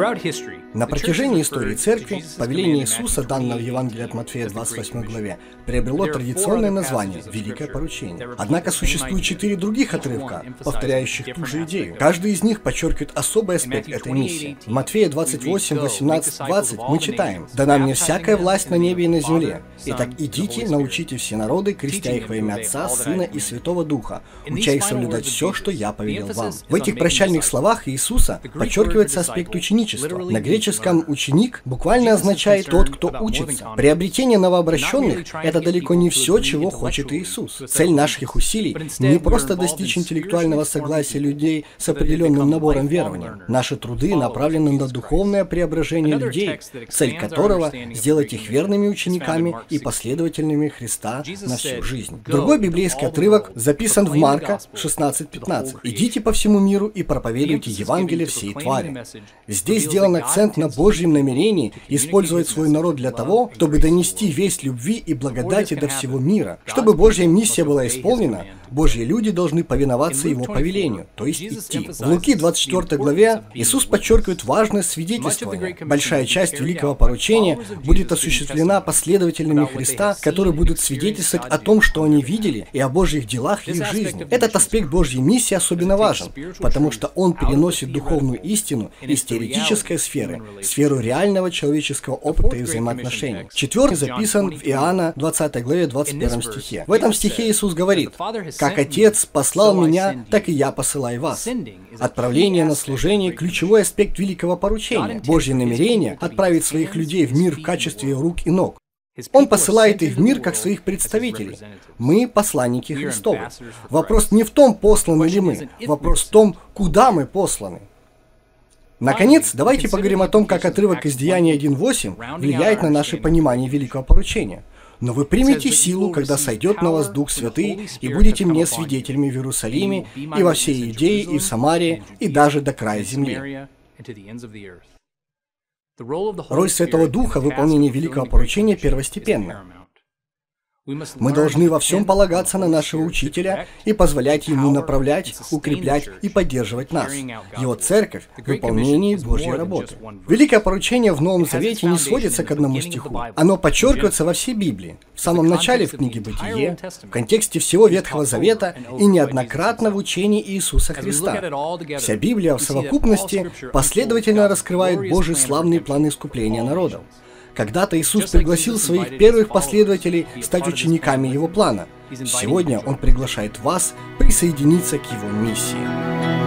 Throughout history, На протяжении истории церкви повеление Иисуса, данное в Евангелии от Матфея 28 главе, приобрело традиционное название «Великое поручение». Однако существует четыре других отрывка, повторяющих ту же идею. Каждый из них подчеркивает особый аспект этой миссии. В Матфея 28, 18, 20 мы читаем «Да мне всякая власть на небе и на земле. Итак, идите, научите все народы, крестя их во имя Отца, Сына и Святого Духа, уча их соблюдать все, что я повелел вам». В этих прощальных словах Иисуса подчеркивается аспект ученичества. На греческом «ученик» буквально означает «тот, кто учится». Приобретение новообращенных – это далеко не все, чего хочет Иисус. Цель наших усилий не просто достичь интеллектуального согласия людей с определенным набором верований. Наши труды направлены на духовное преображение людей, цель которого – сделать их верными учениками и последовательными Христа на всю жизнь. Другой библейский отрывок записан в Марка 16.15. «Идите по всему миру и проповедуйте Евангелие всей твари». Здесь сделан акцент на Божьем намерении использовать свой народ для того, чтобы донести весть любви и благодати до всего мира. Чтобы Божья миссия была исполнена, Божьи люди должны повиноваться Его повелению, то есть идти. В Луки 24 главе Иисус подчеркивает важность свидетельствования. Большая часть великого поручения будет осуществлена последовательными Христа, которые будут свидетельствовать о том, что они видели, и о Божьих делах в их жизни. Этот аспект Божьей миссии особенно важен, потому что он переносит духовную истину из теоретической сферы, сферу реального человеческого опыта и взаимоотношений. Четвертый записан в Иоанна 20 главе 21 стихе. В этом стихе Иисус говорит, как Отец послал меня, так и я посылаю вас. Отправление на служение – ключевой аспект великого поручения. Божье намерение – отправить своих людей в мир в качестве рук и ног. Он посылает их в мир как своих представителей. Мы посланники Христовы. Вопрос не в том, посланы ли мы. Вопрос в том, куда мы посланы. Наконец, давайте поговорим о том, как отрывок из Деяния 1.8 влияет на наше понимание великого поручения. Но вы примете силу, когда сойдет на вас Дух Святый, и будете мне свидетелями в Иерусалиме, и во всей Иудее, и в Самарии, и даже до края земли. Роль Святого Духа в выполнении великого поручения первостепенна. Мы должны во всем полагаться на нашего учителя и позволять ему направлять, укреплять и поддерживать нас, его церковь, в выполнении Божьей работы. Великое поручение в Новом Завете не сводится к одному стиху. Оно подчеркивается во всей Библии. В самом начале в книге Бытие, в контексте всего Ветхого Завета и неоднократно в учении Иисуса Христа. Вся Библия в совокупности последовательно раскрывает Божий славный план искупления народов. Когда-то Иисус пригласил своих первых последователей стать учениками Его плана. Сегодня Он приглашает вас присоединиться к Его миссии.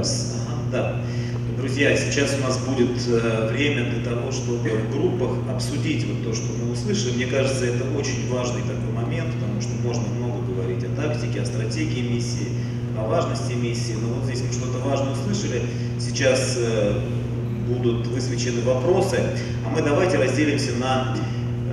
Раз. Да. Друзья, сейчас у нас будет э, время для того, чтобы в группах обсудить вот то, что мы услышали. Мне кажется, это очень важный такой момент, потому что можно много говорить о тактике, о стратегии миссии, о важности миссии. Но вот здесь мы что-то важное услышали. Сейчас э, будут высвечены вопросы, а мы давайте разделимся на,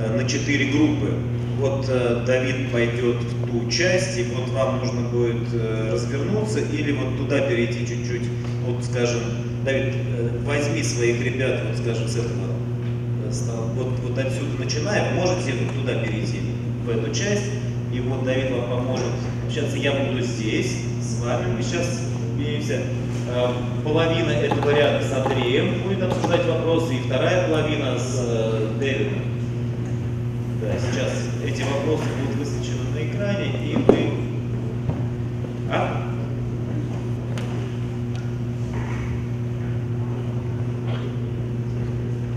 э, на четыре группы. Вот э, Давид пойдет в ту часть, и вот вам нужно будет э, развернуться или вот туда перейти чуть-чуть, вот скажем, Давид, возьми своих ребят, вот скажем, с этого, вот, вот отсюда начиная, можете вот туда перейти, в эту часть, и вот Давид вам поможет. Сейчас я буду здесь с вами, мы сейчас видимся. Половина этого ряда с Андреем будет обсуждать вопросы, и вторая половина с Дэвидом. Сейчас эти вопросы будут высвечены на экране, и вы... А?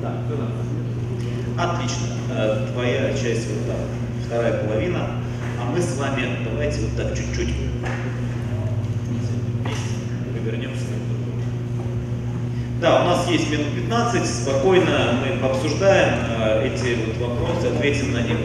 Да, Отлично. Э, твоя часть вот так, вторая половина. А мы с вами давайте вот так чуть-чуть вернемся. Да, у нас есть минут 15, спокойно мы обсуждаем э, эти вот вопросы, ответим на них.